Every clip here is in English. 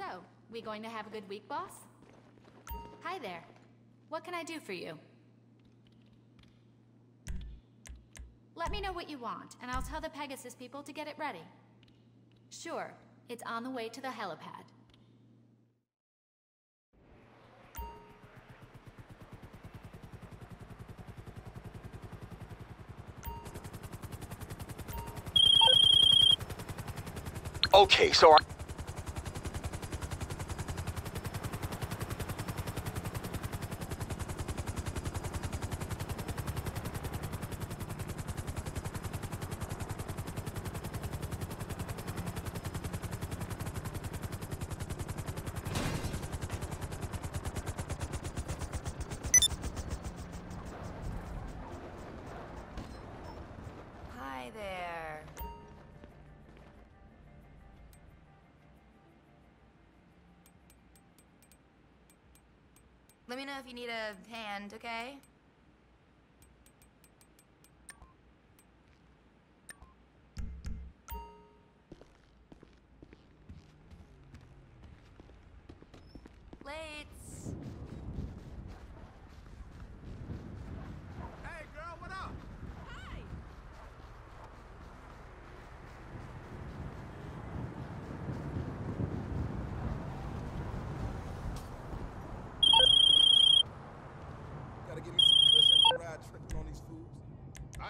So, we going to have a good week, boss? Hi there. What can I do for you? Let me know what you want, and I'll tell the Pegasus people to get it ready. Sure, it's on the way to the helipad. Okay, so... Let me know if you need a hand, okay?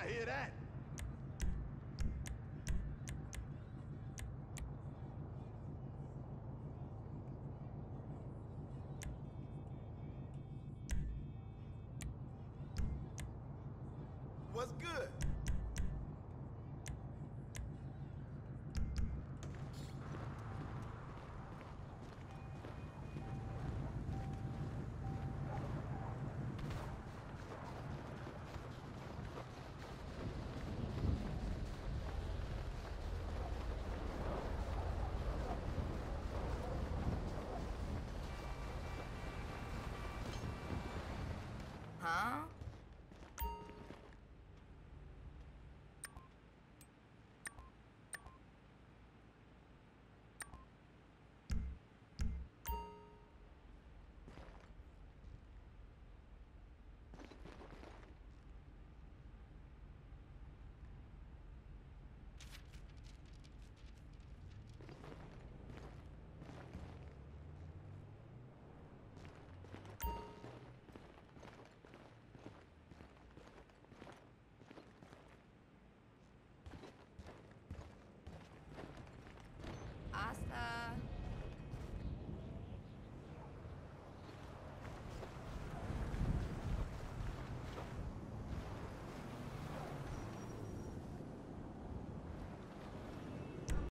I hear that. What's good? 啊